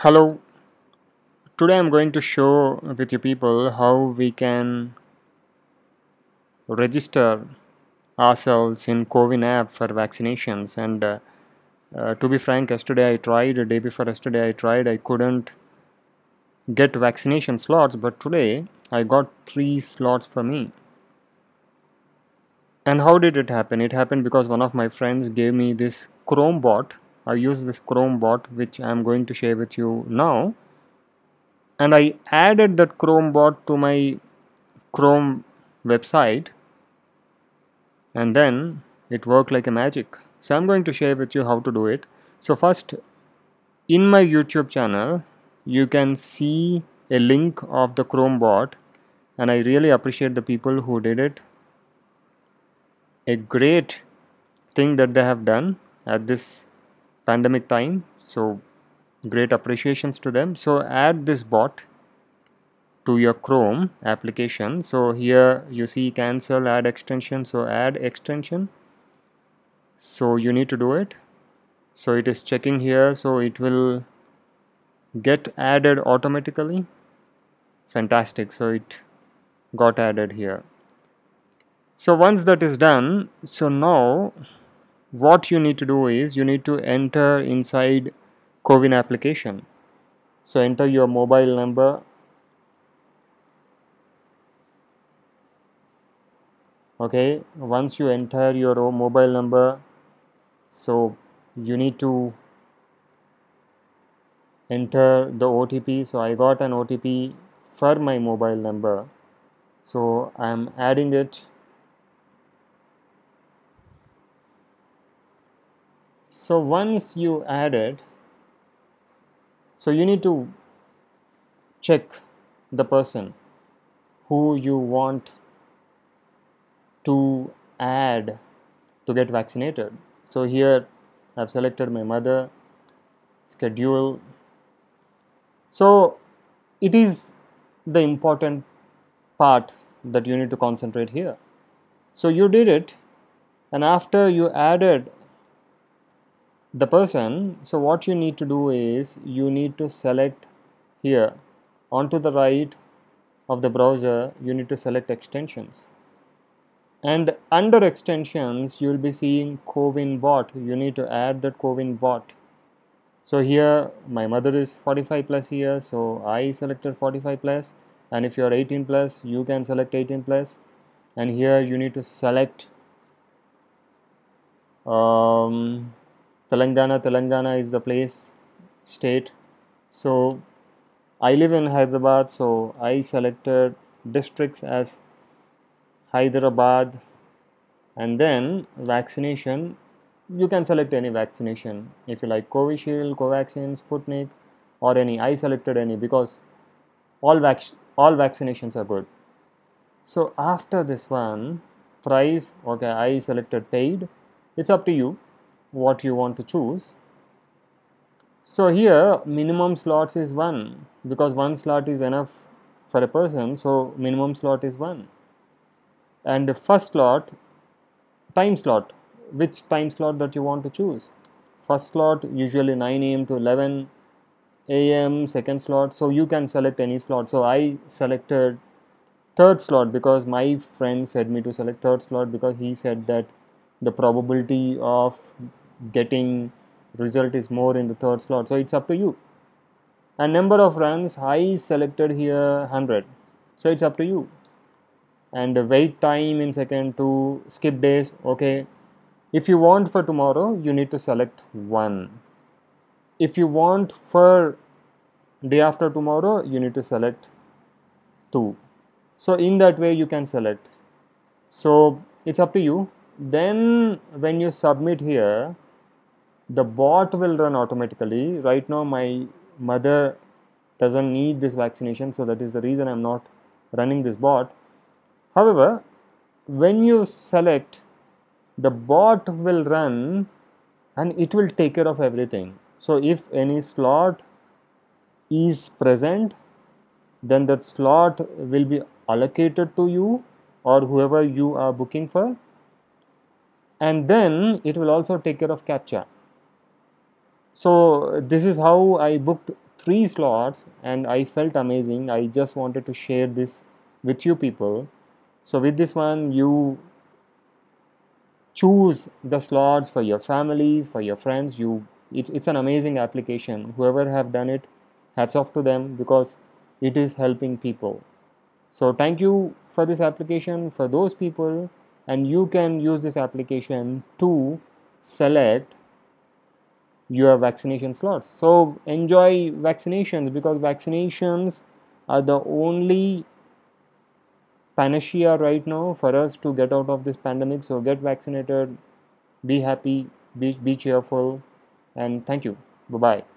Hello, today I'm going to show with you people how we can register ourselves in CoWin app for vaccinations and uh, uh, to be frank yesterday I tried, the day before yesterday I tried, I couldn't get vaccination slots but today I got three slots for me. And how did it happen? It happened because one of my friends gave me this Chrome bot. I use this Chrome bot which I'm going to share with you now and I added that Chrome bot to my Chrome website and then it worked like a magic. So I'm going to share with you how to do it. So first in my YouTube channel you can see a link of the Chrome bot and I really appreciate the people who did it. A great thing that they have done at this pandemic time. So great appreciations to them. So add this bot to your chrome application. So here you see cancel add extension. So add extension. So you need to do it. So it is checking here. So it will get added automatically. Fantastic. So it got added here. So once that is done so now what you need to do is you need to enter inside CoWin application. So enter your mobile number. Okay, once you enter your mobile number, so you need to enter the OTP. So I got an OTP for my mobile number. So I am adding it so once you add it so you need to check the person who you want to add to get vaccinated. So here I've selected my mother, schedule. So it is the important part that you need to concentrate here. So you did it and after you added the person so what you need to do is you need to select here onto the right of the browser you need to select extensions. And under extensions you will be seeing CoWin bot. You need to add that CoWin bot. So here my mother is 45 plus here so I selected 45 plus. And if you are 18 plus you can select 18 plus. And here you need to select um, Telangana. Telangana is the place, state. So I live in Hyderabad, so I selected districts as Hyderabad and then vaccination. You can select any vaccination if you like Covishield, Covaxin, Sputnik, or any. I selected any because all vac all vaccinations are good. So after this one, price, okay, I selected paid. It's up to you what you want to choose. So here minimum slots is 1 because one slot is enough for a person so minimum slot is 1 and the first slot time slot. Which time slot that you want to choose? First slot usually 9 am to 11 am second slot. So you can select any slot. So I selected third slot because my friend said me to select third slot because he said that the probability of getting result is more in the third slot. So it's up to you. And number of runs I selected here 100 so it's up to you. And the wait time in second to skip days okay. If you want for tomorrow you need to select one. If you want for day after tomorrow you need to select two. So in that way you can select. So it's up to you then when you submit here the bot will run automatically. Right now my mother doesn't need this vaccination so that is the reason i'm not running this bot. However when you select the bot will run and it will take care of everything. So if any slot is present then that slot will be allocated to you or whoever you are booking for and then it will also take care of captcha so this is how I booked three slots and I felt amazing. I just wanted to share this with you people. So with this one, you choose the slots for your families, for your friends. You it's, it's an amazing application. Whoever have done it, hats off to them because it is helping people. So thank you for this application for those people and you can use this application to select your vaccination slots. So enjoy vaccinations because vaccinations are the only panacea right now for us to get out of this pandemic. So get vaccinated, be happy, be, be cheerful, and thank you. Bye bye.